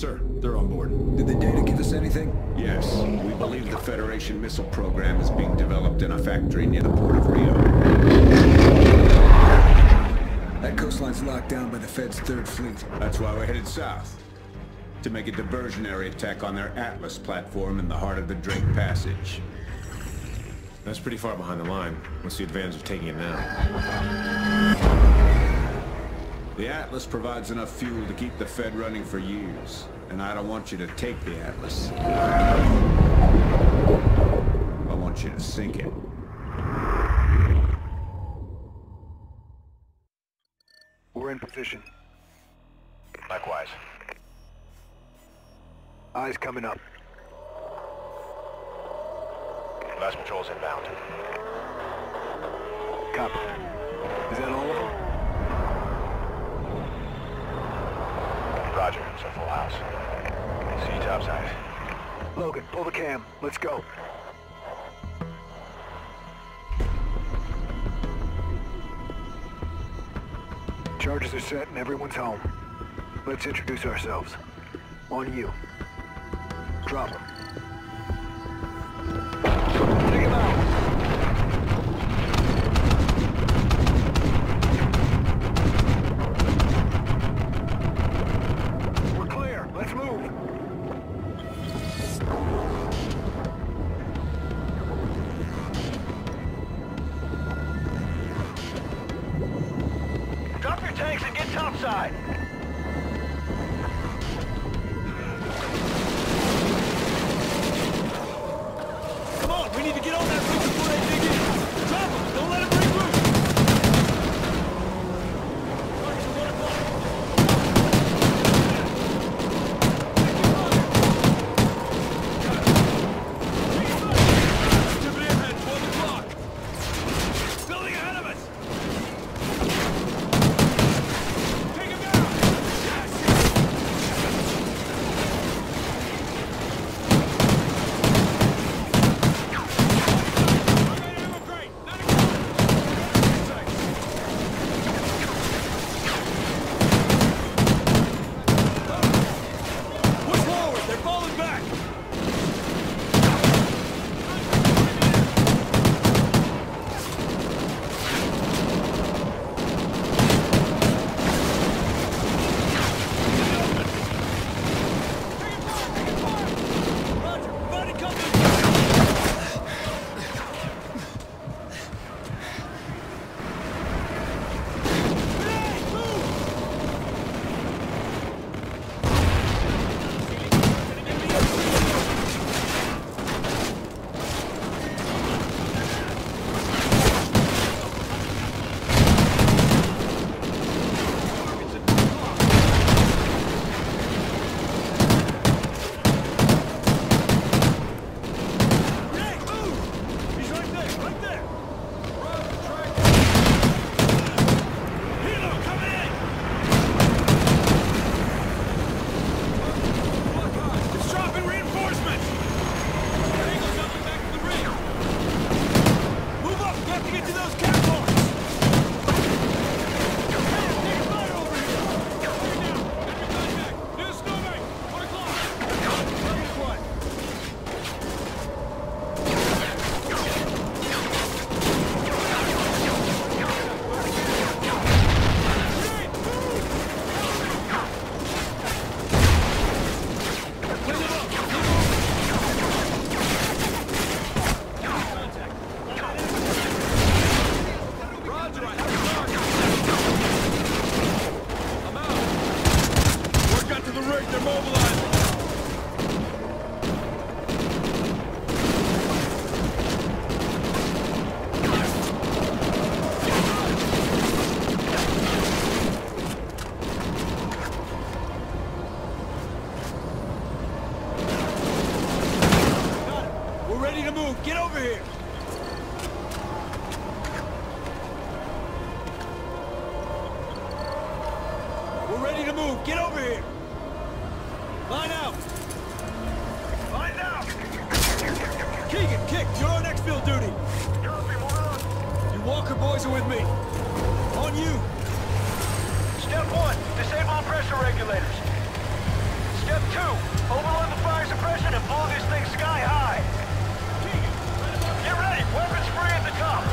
Sir, they're on board. Did the data give us anything? Yes, we believe the Federation missile program is being developed in a factory near the port of Rio. That coastline's locked down by the Fed's Third Fleet. That's why we're headed south. To make a diversionary attack on their Atlas platform in the heart of the Drake Passage. That's pretty far behind the line. What's the advantage of taking it now? The Atlas provides enough fuel to keep the Fed running for years. And I don't want you to take the Atlas. I want you to sink it. We're in position. Likewise. Eyes coming up. Last patrol's inbound. Copy. Is that all of them? Roger, it's a full house. See you topside. Logan, pull the cam. Let's go. Charges are set and everyone's home. Let's introduce ourselves. On you. Drop 'em. On you. Step one, disable pressure regulators. Step two, overload the fire suppression and blow this thing sky high. Get ready, weapons free at the top.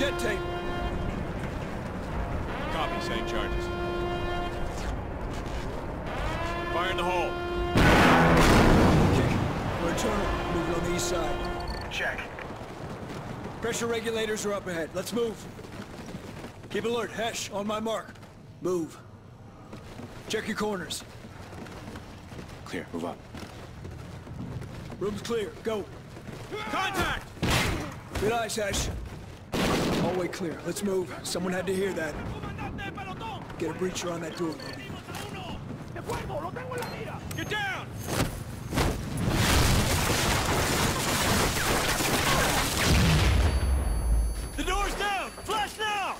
Det tape. Copy, same charges. Fire in the hole. Okay. We're internal. Moving on the east side. Check. Pressure regulators are up ahead. Let's move. Keep alert. Hesh, on my mark. Move. Check your corners. Clear, move up. Room's clear. Go. Contact! Good eyes, Hesh. Hallway clear. Let's move. Someone had to hear that. Get a breacher on that door. Get ¡De fuego! ¡Lo tengo en la mira! Get down! The door's down! Flash now!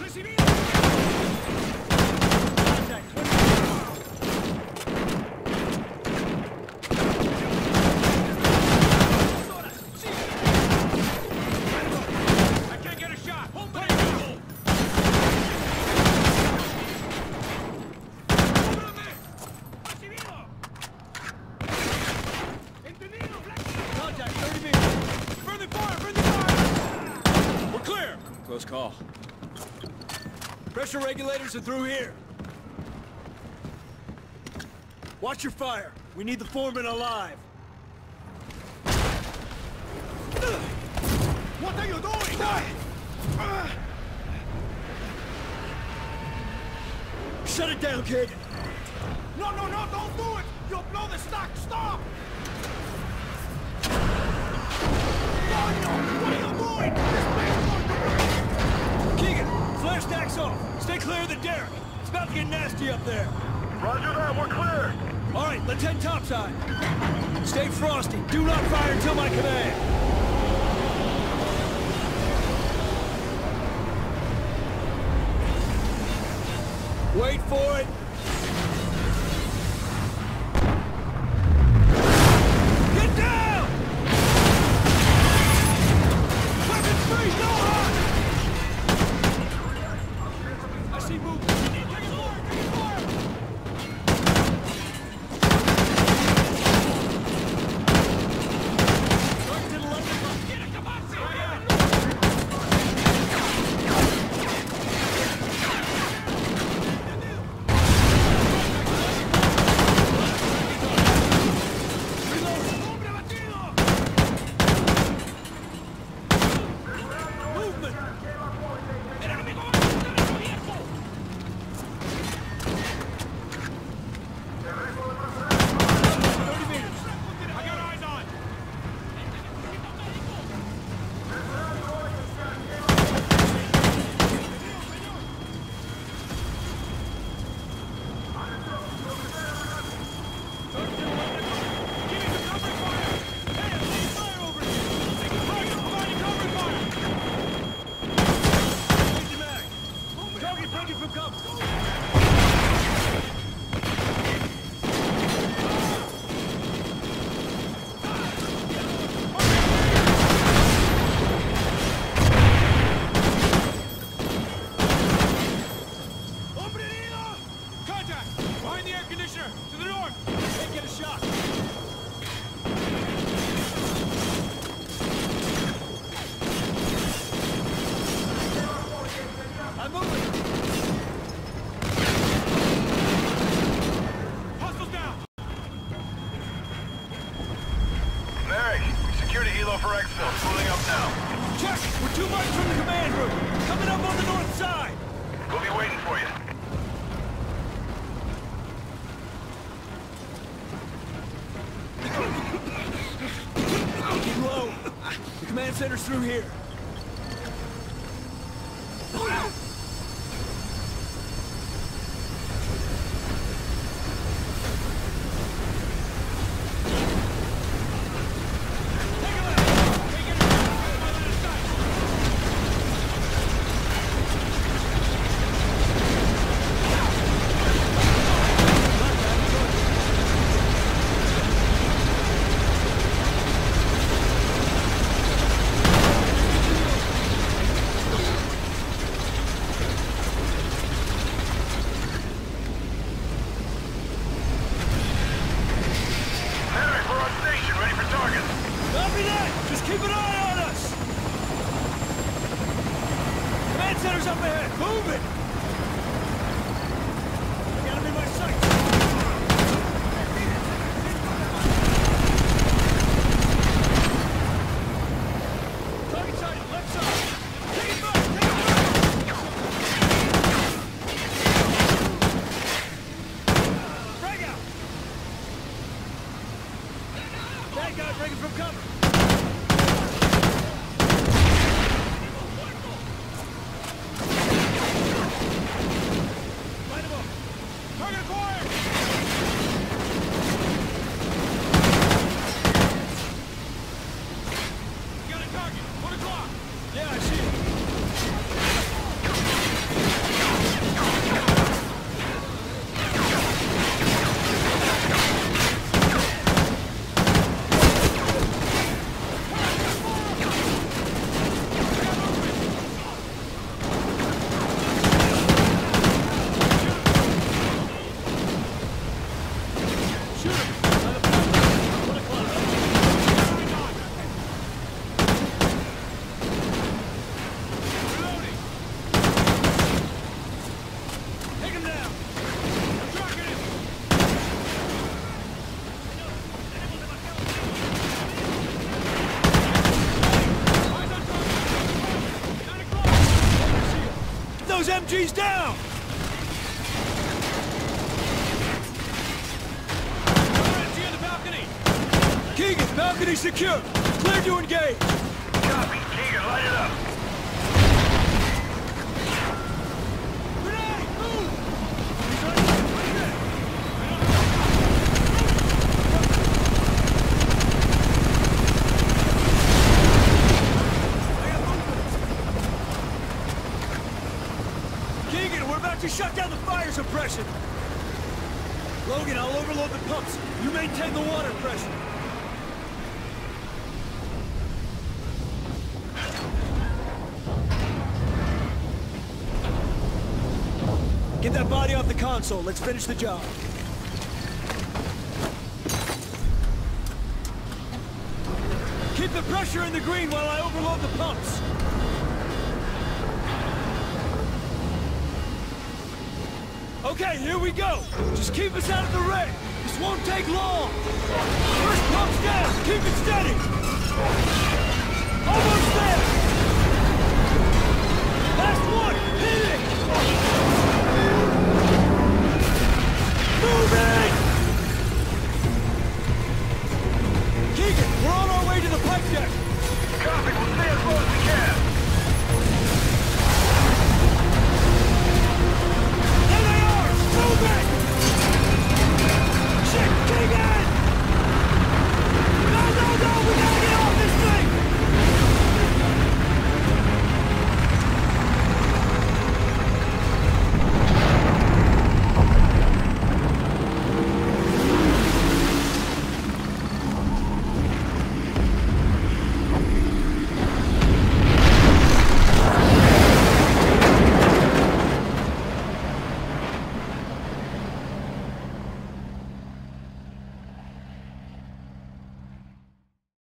Recibido! Contact, I can't get a shot! Hold back! Contact, 30 meters! Friendly fire! Friendly fire! We're clear! Pressure regulators are through here. Watch your fire. We need the foreman alive. What are you doing? Shut it down, kid. No, no, no, don't do it! You'll blow the stock! Stop! Coño! What are you doing? Stacks off. Stay clear of the derrick. It's about to get nasty up there. Roger that, we're clear. All right, let's head topside. Stay frosty. Do not fire until my command. Wait for it. Come! through here. Yeah, MG's down! Keegan, balcony secure! Clear to engage! Get that body off the console. Let's finish the job. Keep the pressure in the green while I overload the pumps. Okay, here we go. Just keep us out of the red. This won't take long. First pump's down. Keep it steady.